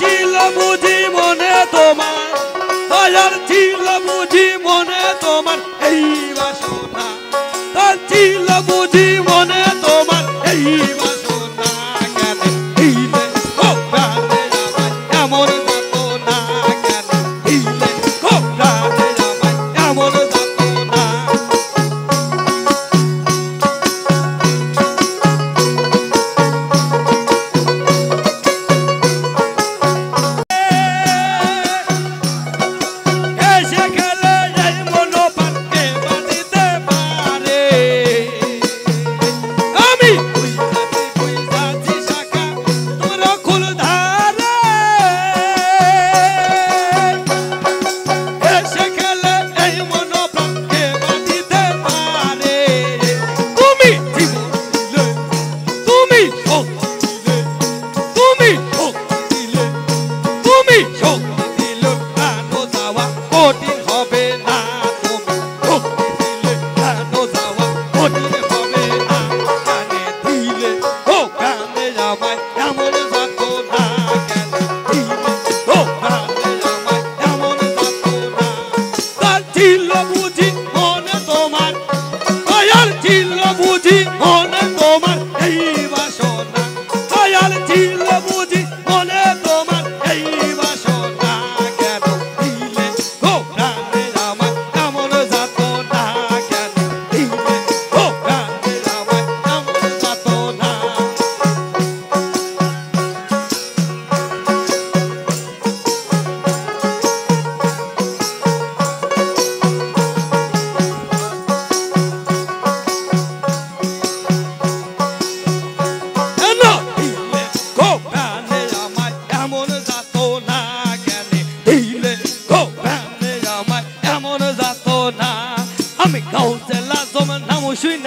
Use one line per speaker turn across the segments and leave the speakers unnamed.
ছিল বুঝি মনে তোমার দয়ার ছিল বুঝি মনে তোমার, এই বাসনা। তার ছিল বুঝি মনে তোমার, এই বাসনা কেন এই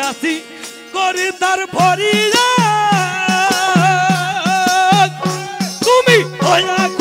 দাসি করি তার ভরিয়া তুমি হয়া